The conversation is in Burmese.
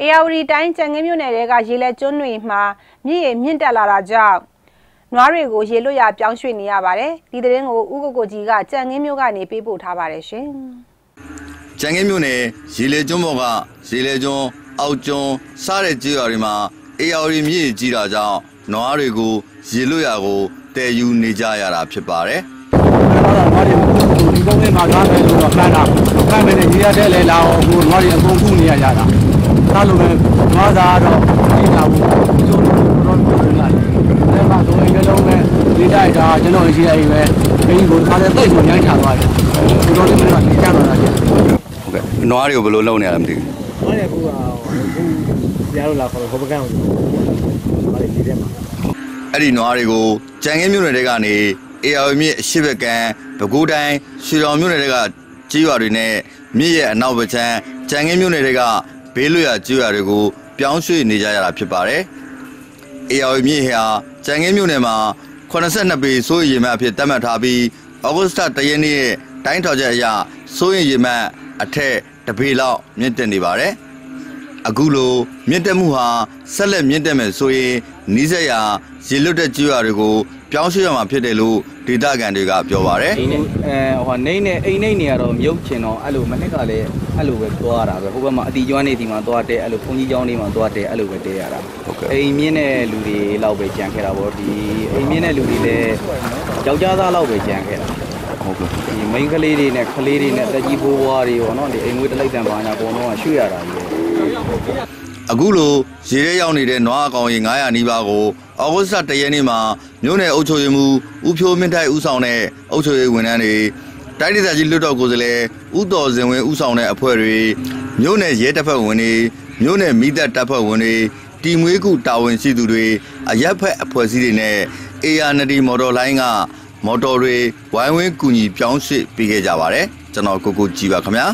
အေယာဝတီတိုင်းကြံငင်းမြို့နယ်တဲကရေလက်ကျွန်းတွေမှာမြစ်ရေမြင့်တက်လာတာကြောင့်နွားတွေကိုရေလွတ်ရပြောင်းရွှေ့နေရပါတယ်ဒီသတင်းကိုဥက္ကိုကိုကြီးကကြံငင်းမြို့ကနေပေးပို့ထားပါတယ်ရှင်ကြံငင်းမြို့နယ်ရေလေကျွန်းပေါ်ကရေလေကျွန်းအောက်ကျွန်းစားတဲ့ကြေးရွာတွေမှာအေယာဝတီမြစ်ရေကြီးတာကြောင့်နွားတွေကိုရေလွတ်ရာကိုတည်ယူနေကြရတာဖြစ်ပါတယ်အဲ့တော့ငါတို့ဒီကုန်းလေးမှာကားမယ်လို့တော့ခံတာ ခံမယ်နဲ့ရေရတဲ့လေလာအောင်ကိုငါတို့အကုန်ခုနေရကြတာဒါလိုပဲငါသားတော့ဒီလာဘူးကျိုးလို့တော့ပြောနေလိုက်အဲ့မှာတော့အိမ်ကလေးပဲဒီတိုက်တာကျွန်တော်ရှိအိမ်ပဲအိမ်ကိုထားတဲ့တိတ်ကိုညှိုင်းချသွားတယ်ဒီလိုလေးမျိုးကညှိုင်းသွားတာကျဟုတ်ကဲ့နွားတွေကိုဘယ်လိုလုပ်နေရလဲမသိဘူး။ဟုတ်တယ်ကူကဟိုရလို့လာခေါ်ဟိုဘကန်ကိုဘာလဲဒီထဲမှာအဲ့ဒီနွားတွေကိုကြံငင်းမြို့နယ်တွေကနေအေယာဝတီမြစ်အရှိဘက်ကံပဲခူးတိုင်းရွှေတော်မြို့နယ်တွေက ကြေးရွာတွေနဲ့မြစ်ရဲ့အနောက်ဘက်ခြမ်းကြံငင်းမြို့နယ်တွေကဘေးလွတ်ရာကြေးရွာတွေကိုပြောင်းရွှေ့နေကြရတာဖြစ်ပါတယ်။အေယာဝတီမြစ်ဟာကြံငင်းမြို့နယ်မှာ82ပေစိုးရိမ်ရေမှတ်အဖြစ်သတ်မှတ်ထားပြီးဩဂုတ်လတရက်နေ့ရဲ့တိုင်းထောင်ချက်အရစိုးရိမ်ရေမှတ်အထက်တစ်ပေလောက်မြင့်တက်နေပါတယ်။ အခုလိုမြင့်တက်မှုဟာဆက်လက်မြင့်တက်မယ်ဆိုရင်နီးစပ်ရာရေလွတ်တဲ့ကျွော်တွေကိုပြောင်းရွှေ့ရမှာဖြစ်တယ်လို့ဒေသခံတွေကပြောပါတယ်အိမ်နဲ့အဲဟိုနေနဲ့အိမ်နေနေရတော့မြုပ်ချင်တော့အဲ့လိုမနှစ်ကလည်းအဲ့လိုပဲသွားရတာပဲဟိုဘက်မှာအတီကျွမ်းနေဒီမှာသွားတဲ့အဲ့လိုဘုန်းကြီးကျောင်းနေမှာသွားတဲ့အဲ့လိုပဲတဲရတာဟုတ်ကဲ့အိမ်မြင့်တဲ့လူတွေလောက်ပဲကြံခဲ့တာပေါ့ဒီအိမ်မြင့်တဲ့လူတွေလည်းယောက်ျားသားလောက်ပဲကြံခဲ့တာဟုတ်ကဲ့ဒီမိန်းကလေးတွေနဲ့ကလေးတွေနဲ့တက်ကြီးဘိုးဘွားတွေပေါ့နော်ဒီအိမ်ငွေတလိုက်တန်ပါညာအကုန်လုံးကရွှေ့ရတာကြီးပဲ အခုလိုရေထဲရောက်နေတဲ့နွားအကောင်ရေ900နီးပါးကိုဩဂုတ်လတရက်နေ့မှာမြို့နယ်အုပ်ချုပ်ရေးမှူးဦးဖြိုးမင်းထိုက်ဦးဆောင်တဲ့အုပ်ချုပ်ရေးဝန်ထမ်းတွေတိုင်းဒေသကြီးလွတ်တော်ကိုယ်စားလှယ်ဦးတော်စင်ဝင်းဦးဆောင်တဲ့အဖွဲ့တွေမြို့နယ်ရဲတပ်ဖွဲ့ဝင်တွေမြို့နယ်မိသက်တပ်ဖွဲ့ဝင်တွေတီမွေးကုတာဝန်ရှိသူတွေအရက်ဖက်အဖွဲ့အစည်းတွေနဲ့ AR90 မော်တော်လိုင်းကမော်တော်တွေဝိုင်းဝန်းကူညီပြောင်းရွှေ့ပေးခဲ့ကြပါတယ်ကျွန်တော်ကိုကိုကြည်ပါခင်ဗျာ